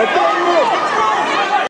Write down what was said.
And then